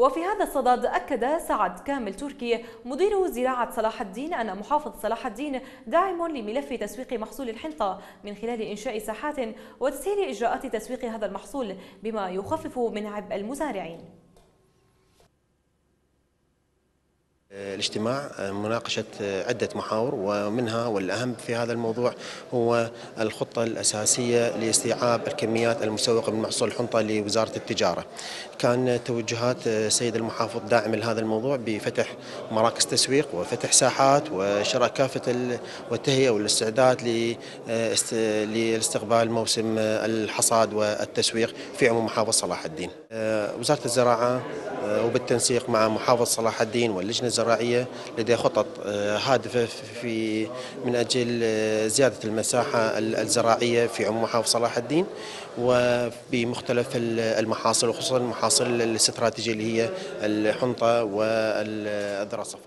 وفي هذا الصدد أكد سعد كامل تركي مدير زراعة صلاح الدين أن محافظ صلاح الدين داعم لملف تسويق محصول الحنطة من خلال إنشاء ساحات وتسهيل إجراءات تسويق هذا المحصول بما يخفف من عبء المزارعين. الاجتماع مناقشة عدة محاور ومنها والأهم في هذا الموضوع هو الخطة الأساسية لاستيعاب الكميات المسوقة من محصول الحنطة لوزارة التجارة. كان توجهات سيد المحافظ داعم لهذا الموضوع بفتح مراكز تسويق وفتح ساحات وشراء كافة والتهيئة والاستعداد لاستقبال موسم الحصاد والتسويق في عموم محافظة صلاح الدين. وزارة الزراعة وبالتنسيق مع محافظ صلاح الدين واللجنة الزراعية لديها خطط هادفة في من أجل زيادة المساحة الزراعية في عموم محافظ صلاح الدين وبمختلف المحاصيل وخصوصا المحاصيل الاستراتيجية اللي هي الحنطة والذرة الصفراء.